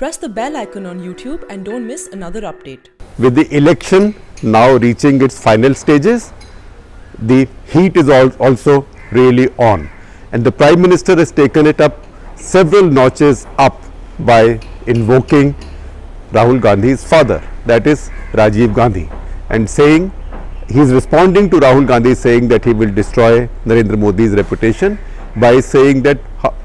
Press the bell icon on YouTube and don't miss another update. With the election now reaching its final stages, the heat is also really on. And the Prime Minister has taken it up several notches up by invoking Rahul Gandhi's father, that is Rajiv Gandhi, and saying he is responding to Rahul Gandhi saying that he will destroy Narendra Modi's reputation by saying that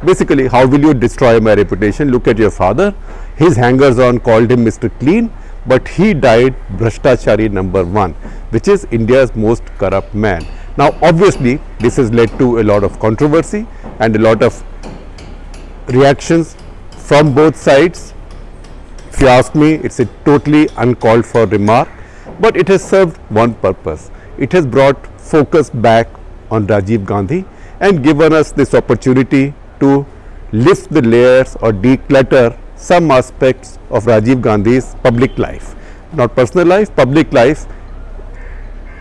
basically how will you destroy my reputation look at your father his hangers on called him Mr clean but he died Bhrashtachari number 1 which is India's most corrupt man now obviously this has led to a lot of controversy and a lot of reactions from both sides if you ask me, it's a totally uncalled for remark, but it has served one purpose. It has brought focus back on Rajiv Gandhi and given us this opportunity to lift the layers or declutter some aspects of Rajiv Gandhi's public life, not personal life, public life,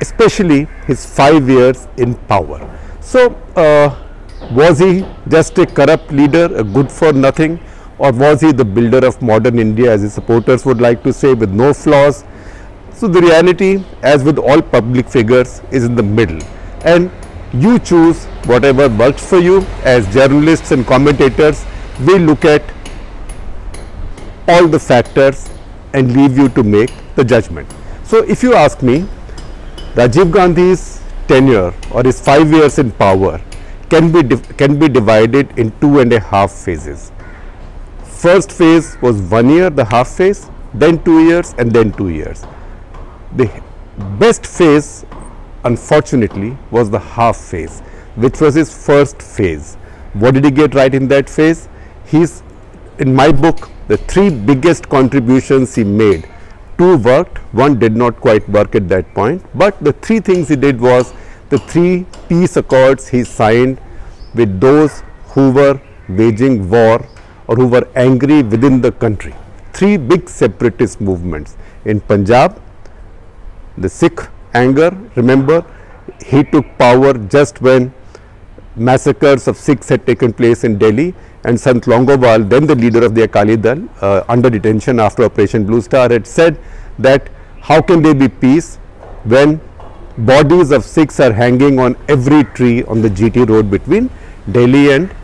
especially his five years in power. So, uh, was he just a corrupt leader, a good for nothing, or was he the builder of modern India, as his supporters would like to say, with no flaws? So, the reality, as with all public figures, is in the middle, and you choose whatever works for you. As journalists and commentators, we look at all the factors and leave you to make the judgment. So, if you ask me, Rajiv Gandhi's tenure or his five years in power can be can be divided in two and a half phases. First phase was one year, the half phase, then two years, and then two years. The best phase, unfortunately, was the half phase, which was his first phase. What did he get right in that phase? He's in my book, the three biggest contributions he made two worked, one did not quite work at that point, but the three things he did was the three peace accords he signed with those who were waging war or who were angry within the country. Three big separatist movements in Punjab, the Sikh anger, remember he took power just when massacres of Sikhs had taken place in Delhi and Sant Longowal, then the leader of the Akali Dal, uh, under detention after Operation Blue Star, had said that how can there be peace when bodies of Sikhs are hanging on every tree on the GT road between Delhi and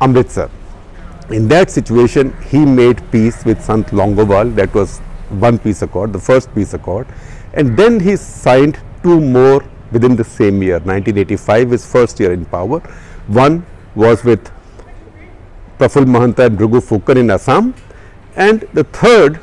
Amritsar. In that situation, he made peace with Sant Longowal, that was one peace accord, the first peace accord, and then he signed two more within the same year, 1985, his first year in power. One was with Praful Mahanta and Bhrigu in Assam, and the third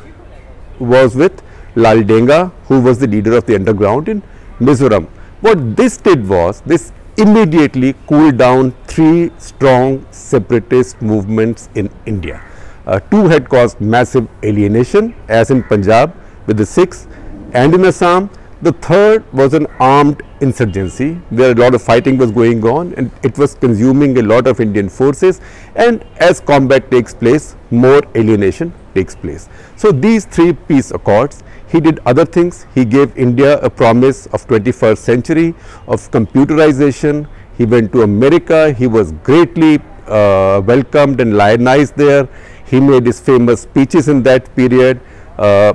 was with Lal Denga, who was the leader of the underground in Mizoram. What this did was, this immediately cooled down three strong separatist movements in India. Uh, two had caused massive alienation, as in Punjab with the Sikhs, and in Assam. The third was an armed insurgency where a lot of fighting was going on and it was consuming a lot of Indian forces and as combat takes place, more alienation takes place. So, these three peace accords, he did other things. He gave India a promise of 21st century of computerization. He went to America. He was greatly uh, welcomed and lionized there. He made his famous speeches in that period. Uh,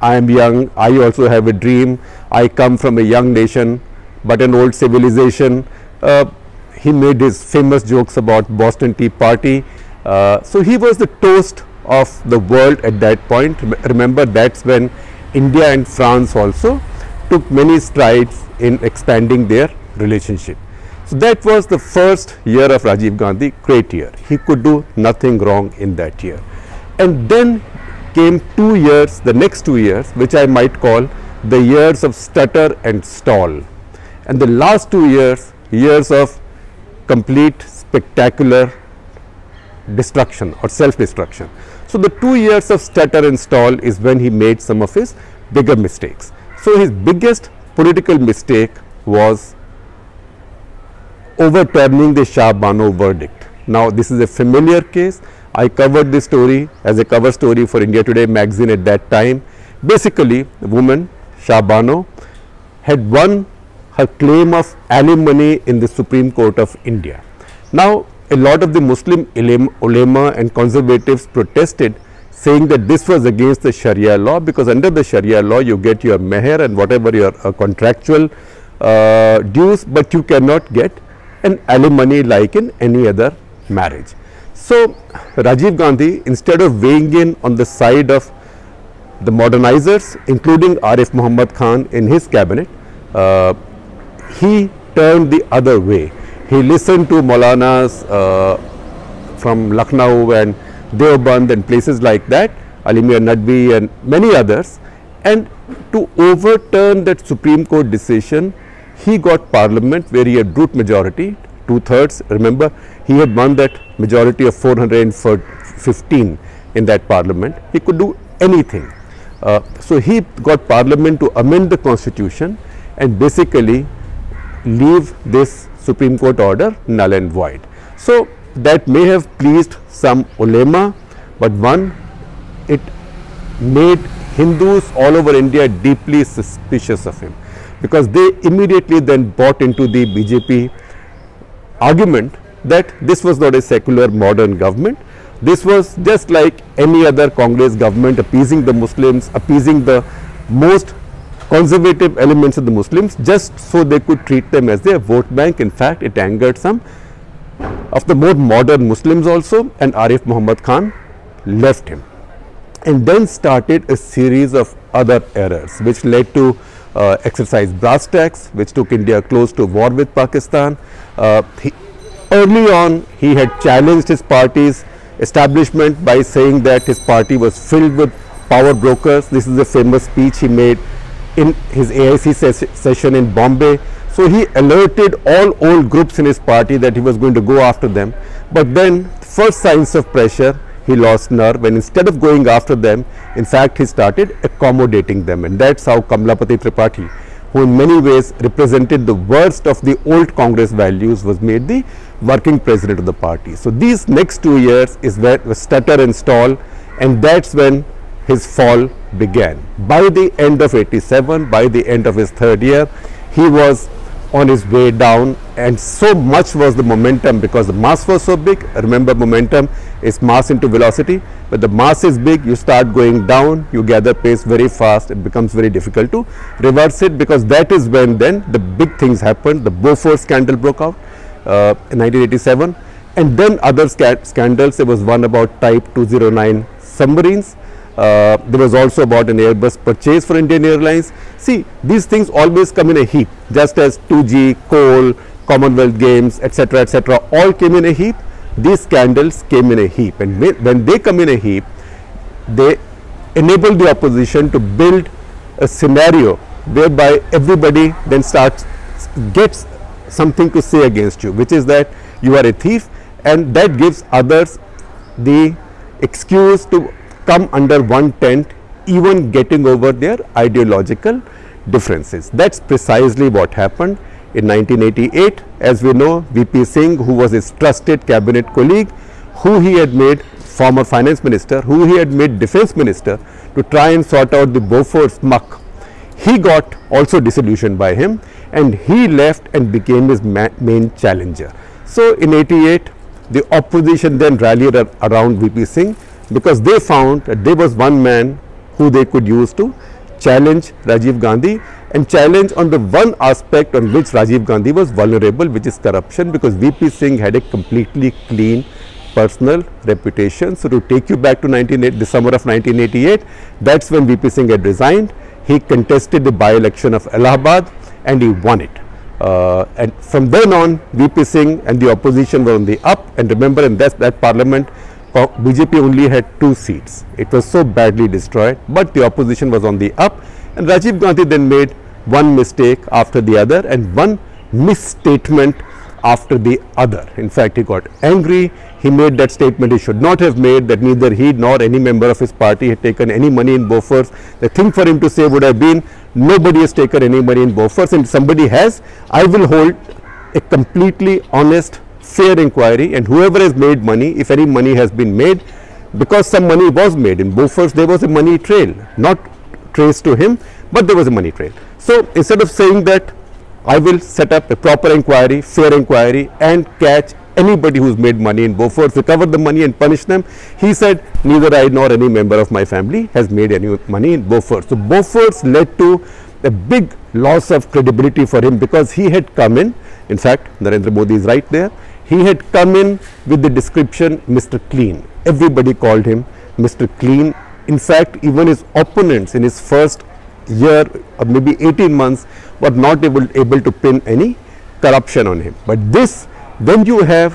I am young, I also have a dream, I come from a young nation, but an old civilization. Uh, he made his famous jokes about Boston Tea Party. Uh, so, he was the toast of the world at that point. Remember, that's when India and France also took many strides in expanding their relationship. So, that was the first year of Rajiv Gandhi, great year. He could do nothing wrong in that year. And then came two years, the next two years, which I might call the years of stutter and stall. And the last two years, years of complete spectacular destruction or self destruction. So, the two years of stutter and stall is when he made some of his bigger mistakes. So, his biggest political mistake was overturning the Shah Bano verdict. Now, this is a familiar case. I covered this story as a cover story for India Today magazine at that time. Basically, the woman Shah Bano had won her claim of alimony in the Supreme Court of India. Now, a lot of the Muslim ulema and conservatives protested saying that this was against the Sharia law because under the Sharia law you get your meher and whatever your uh, contractual uh, dues, but you cannot get an alimony like in any other marriage. So, Rajiv Gandhi instead of weighing in on the side of the modernizers including Arif Muhammad Khan in his cabinet, uh, he turned the other way. He listened to Maulanas uh, from Lucknow and Deoband and places like that, Ali Mian Nadvi and many others and to overturn that Supreme Court decision, he got parliament where he had brute majority, two thirds. Remember, he had won that majority of 415 in that parliament. He could do anything. Uh, so, he got parliament to amend the constitution and basically leave this Supreme Court order null and void. So, that may have pleased some ulema, but one it made Hindus all over India deeply suspicious of him because they immediately then bought into the BJP argument that this was not a secular modern government. This was just like any other Congress government appeasing the Muslims, appeasing the most conservative elements of the Muslims just so they could treat them as their vote bank. In fact, it angered some of the more modern Muslims also and Arif Muhammad Khan left him and then started a series of other errors which led to uh, exercise Brasstacks which took India close to war with Pakistan. Uh, early on he had challenged his party's establishment by saying that his party was filled with power brokers. This is a famous speech he made in his AIC ses session in Bombay. So, he alerted all old groups in his party that he was going to go after them, but then first signs of pressure he lost nerve and instead of going after them, in fact he started accommodating them. And that is how Kamalapati Tripathi who in many ways represented the worst of the old Congress values was made the working president of the party. So, these next two years is where was stutter and stall and that is when his fall began. By the end of 87, by the end of his third year, he was on his way down and so much was the momentum because the mass was so big remember momentum is mass into velocity but the mass is big you start going down you gather pace very fast it becomes very difficult to reverse it because that is when then the big things happened the Bofors scandal broke out uh, in 1987 and then other sca scandals there was one about type 209 submarines uh, there was also about an Airbus purchase for Indian Airlines. See, these things always come in a heap, just as 2G, coal, Commonwealth Games, etc., etc., all came in a heap. These scandals came in a heap, and when they come in a heap, they enable the opposition to build a scenario whereby everybody then starts gets something to say against you, which is that you are a thief, and that gives others the excuse to come under one tent even getting over their ideological differences. That is precisely what happened in 1988 as we know VP Singh who was his trusted cabinet colleague who he had made former finance minister who he had made defense minister to try and sort out the Bofors muck. He got also disillusioned by him and he left and became his main challenger. So, in 88 the opposition then rallied around VP Singh because they found that there was one man who they could use to challenge Rajiv Gandhi and challenge on the one aspect on which Rajiv Gandhi was vulnerable which is corruption because VP Singh had a completely clean personal reputation. So, to take you back to 19, the summer of 1988 that is when VP Singh had resigned. He contested the by-election of Allahabad and he won it. Uh, and from then on VP Singh and the opposition were on the up and remember in that, that parliament BJP only had two seats. It was so badly destroyed, but the opposition was on the up and Rajiv Gandhi then made one mistake after the other and one misstatement after the other. In fact, he got angry. He made that statement he should not have made that neither he nor any member of his party had taken any money in Bofors. The thing for him to say would have been nobody has taken any money in Bofors and somebody has, I will hold a completely honest fair inquiry and whoever has made money, if any money has been made, because some money was made in Bofors, there was a money trail, not traced to him, but there was a money trail. So, instead of saying that I will set up a proper inquiry, fair inquiry and catch anybody who's made money in Bofors, recover the money and punish them. He said, neither I nor any member of my family has made any money in Bofors. So Bofors led to a big loss of credibility for him because he had come in, in fact, Narendra Modi is right there, he had come in with the description Mr. Clean. Everybody called him Mr. Clean. In fact, even his opponents in his first year or maybe 18 months were not able, able to pin any corruption on him. But this, when you have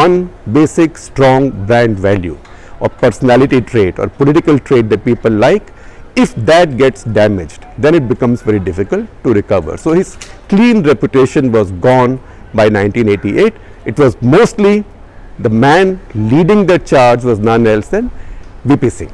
one basic strong brand value or personality trait or political trait that people like, if that gets damaged, then it becomes very difficult to recover. So his clean reputation was gone by 1988. It was mostly the man leading the charge was none else than VP Singh.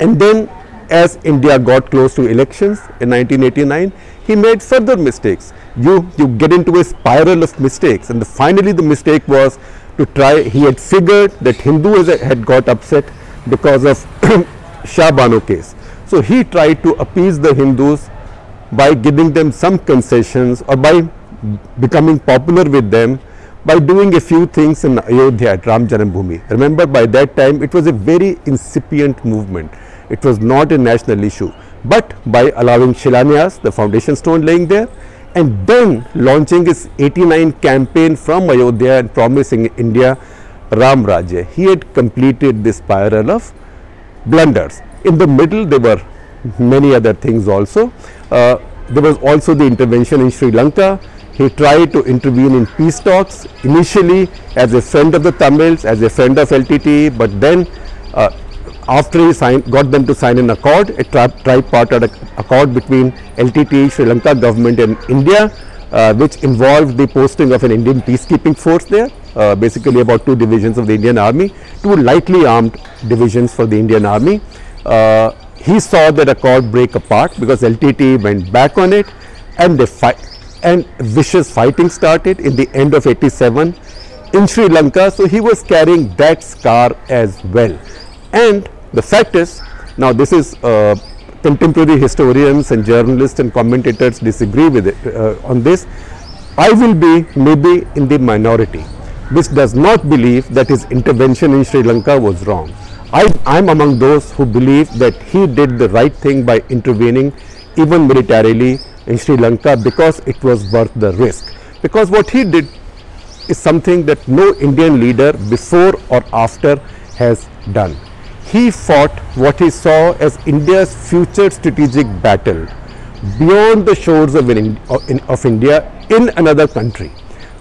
And then as India got close to elections in 1989, he made further mistakes. You, you get into a spiral of mistakes and the, finally the mistake was to try, he had figured that Hindus had got upset because of Shah Bano case. So he tried to appease the Hindus by giving them some concessions or by becoming popular with them by doing a few things in Ayodhya at Ram Janambhoomi. Remember by that time it was a very incipient movement. It was not a national issue. But by allowing Shilanyas, the foundation stone laying there, and then launching his 89 campaign from Ayodhya and promising India Ram Rajya, he had completed this spiral of blunders. In the middle, there were many other things also. Uh, there was also the intervention in Sri Lanka. He tried to intervene in peace talks initially as a friend of the Tamils, as a friend of LTT, but then uh, after he signed, got them to sign an accord, a tri tripartite accord between LTT, Sri Lanka government and India, uh, which involved the posting of an Indian peacekeeping force there, uh, basically about two divisions of the Indian army, two lightly armed divisions for the Indian army. Uh, he saw that accord break apart because LTT went back on it and they fight and vicious fighting started in the end of 87 in Sri Lanka. So he was carrying that scar as well. And the fact is, now this is uh, contemporary historians and journalists and commentators disagree with it uh, on this. I will be maybe in the minority which does not believe that his intervention in Sri Lanka was wrong. I am among those who believe that he did the right thing by intervening even militarily in Sri Lanka because it was worth the risk. Because what he did is something that no Indian leader before or after has done he fought what he saw as India's future strategic battle beyond the shores of, in, of India in another country,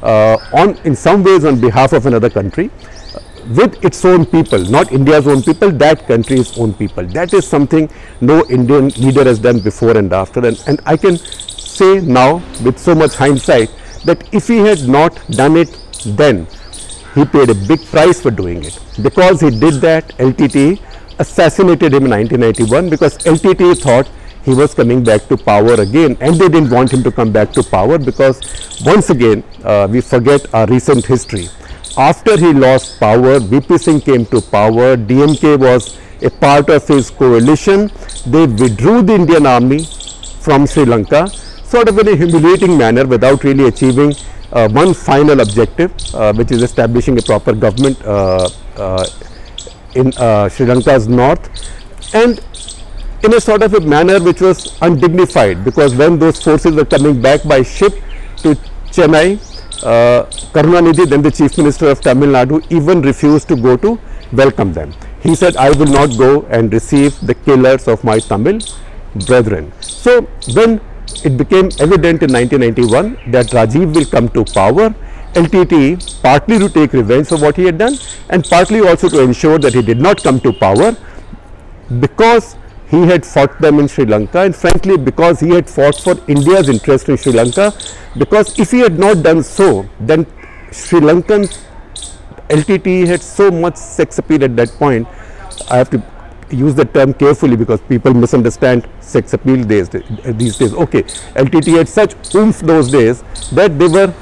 uh, on, in some ways on behalf of another country, uh, with its own people, not India's own people, that country's own people. That is something no Indian leader has done before and after. And, and I can say now with so much hindsight that if he had not done it then, he paid a big price for doing it. Because he did that, LTT assassinated him in 1991 because LTT thought he was coming back to power again and they didn't want him to come back to power because once again uh, we forget our recent history. After he lost power, VP Singh came to power, DMK was a part of his coalition. They withdrew the Indian army from Sri Lanka sort of in a humiliating manner without really achieving uh, one final objective, uh, which is establishing a proper government uh, in Sri Lanka's north and in a sort of a manner which was undignified because when those forces were coming back by ship to Chennai, uh, Karunanidhi, then the Chief Minister of Tamil Nadu, even refused to go to welcome them. He said, I will not go and receive the killers of my Tamil brethren. So, when it became evident in 1991 that Rajiv will come to power. LTT partly to take revenge for what he had done and partly also to ensure that he did not come to power because he had fought them in Sri Lanka and frankly because he had fought for India's interest in Sri Lanka because if he had not done so then Sri Lankan LTT had so much sex appeal at that point I have to use the term carefully because people misunderstand sex appeal days, these days. Okay, LTT had such oomph those days that they were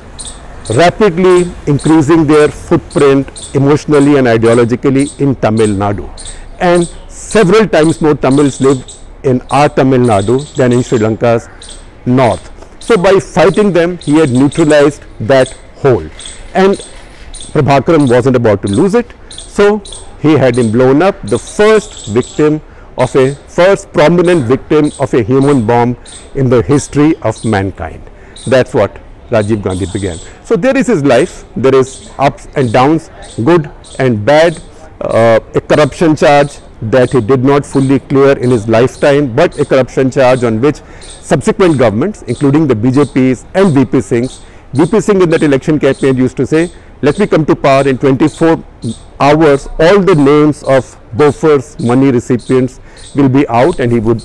rapidly increasing their footprint emotionally and ideologically in Tamil Nadu. And several times more Tamils live in our Tamil Nadu than in Sri Lanka's north. So by fighting them, he had neutralized that hold. And Prabhakaran wasn't about to lose it. So he had him blown up, the first victim of a first prominent victim of a human bomb in the history of mankind. That's what Rajiv Gandhi began. So there is his life, there is ups and downs, good and bad, uh, a corruption charge that he did not fully clear in his lifetime, but a corruption charge on which subsequent governments, including the BJPs and VP Singhs, VP Singh in that election campaign used to say, let me come to power in 24 hours, all the names of Bofors money recipients will be out and he would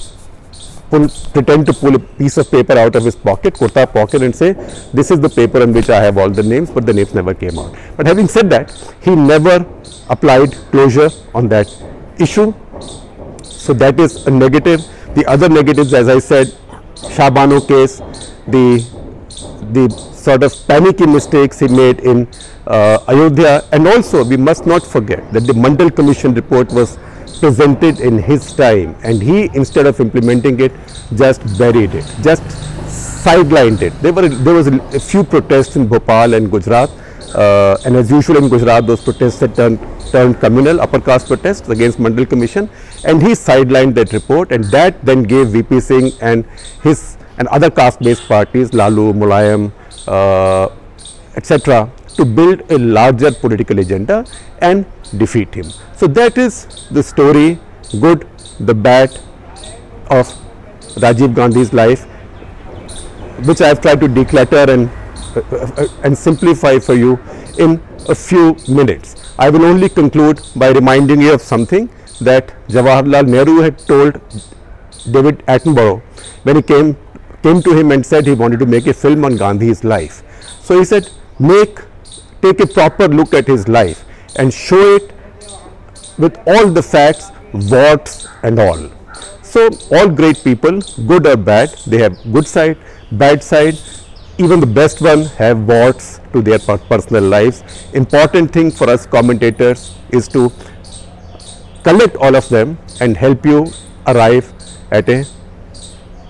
pull, pretend to pull a piece of paper out of his pocket, kurta pocket and say, this is the paper on which I have all the names, but the names never came out. But having said that, he never applied closure on that issue. So that is a negative. The other negatives, as I said, Shah Bano case, the the sort of panicky mistakes he made in Ayodhya, and also we must not forget that the Mandal Commission report was presented in his time, and he instead of implementing it, just buried it, just sidelined it. There were there was a, few protests in Bhopal and Gujarat, uh, and as usual in Gujarat, those protests had turned turned communal upper caste protests against Mandal Commission, and he sidelined that report, and that then gave VP Singh and his and other caste-based parties, Lalu, Mulayam, uh, etc., to build a larger political agenda and defeat him. So that is the story, good, the bad of Rajiv Gandhi's life, which I have tried to declutter and uh, uh, and simplify for you in a few minutes. I will only conclude by reminding you of something that Jawaharlal Nehru had told David Attenborough when he came came to him and said he wanted to make a film on Gandhi's life. So he said, make, take a proper look at his life and show it with all the facts, warts and all. So all great people, good or bad, they have good side, bad side, even the best one have warts to their personal lives. Important thing for us commentators is to collect all of them and help you arrive at a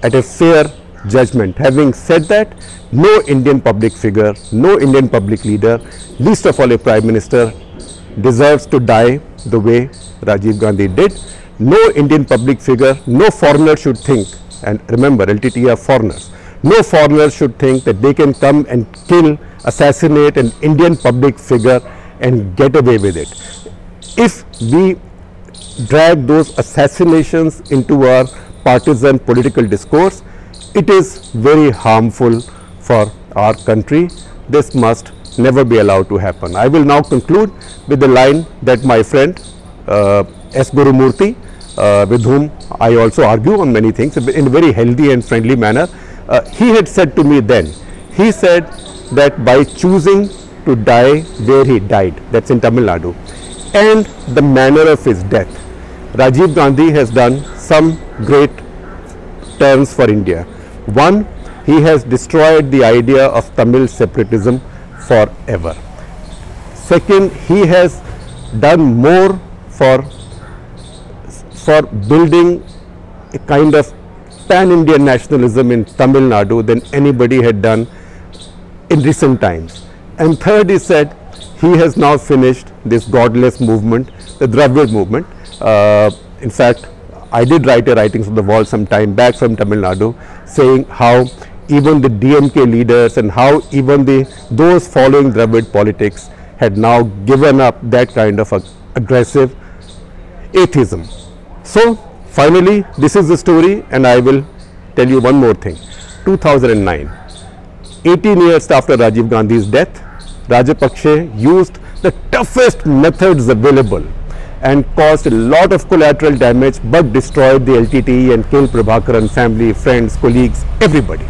at a fair judgment. Having said that, no Indian public figure, no Indian public leader, least of all a Prime Minister, deserves to die the way Rajiv Gandhi did. No Indian public figure, no foreigner should think, and remember LTT are foreigners, no foreigner should think that they can come and kill, assassinate an Indian public figure and get away with it. If we drag those assassinations into our partisan political discourse, it is very harmful for our country. This must never be allowed to happen. I will now conclude with the line that my friend uh, S. Gurumurthy, uh, with whom I also argue on many things in a very healthy and friendly manner, uh, he had said to me then, he said that by choosing to die where he died, that's in Tamil Nadu, and the manner of his death, Rajiv Gandhi has done some great turns for India. One, he has destroyed the idea of Tamil separatism forever. Second, he has done more for, for building a kind of pan-Indian nationalism in Tamil Nadu than anybody had done in recent times. And third, he said he has now finished this godless movement, the Dravid movement. Uh, in fact, I did write a writings on the wall some time back from Tamil Nadu saying how even the DMK leaders and how even the those following Dravid politics had now given up that kind of aggressive atheism. So finally this is the story and I will tell you one more thing. 2009, 18 years after Rajiv Gandhi's death, Rajapaksa used the toughest methods available and caused a lot of collateral damage but destroyed the LTTE and killed Prabhakaran family, friends, colleagues, everybody.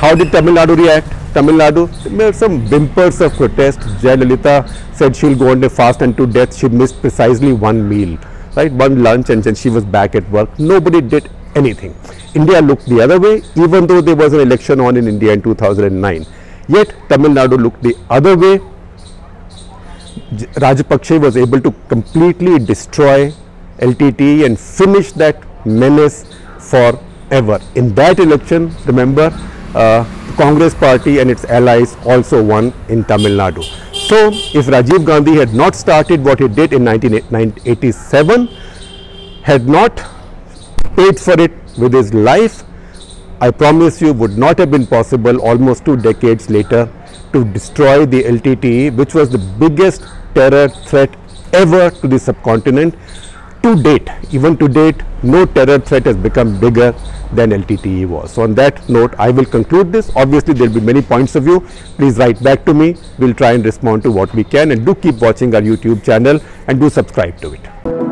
How did Tamil Nadu react? Tamil Nadu, were some whimpers of protest. Jayalalitha said she'll go on a fast unto death. She missed precisely one meal, right? One lunch and then she was back at work. Nobody did anything. India looked the other way even though there was an election on in India in 2009. Yet Tamil Nadu looked the other way Rajapaksa was able to completely destroy LTT and finish that menace forever. In that election, remember, uh, Congress party and its allies also won in Tamil Nadu. So, if Rajiv Gandhi had not started what he did in 1987, had not paid for it with his life, I promise you would not have been possible almost two decades later to destroy the LTTE which was the biggest terror threat ever to the subcontinent. To date, even to date, no terror threat has become bigger than LTTE was. So on that note, I will conclude this. Obviously, there will be many points of view. Please write back to me. We'll try and respond to what we can and do keep watching our YouTube channel and do subscribe to it.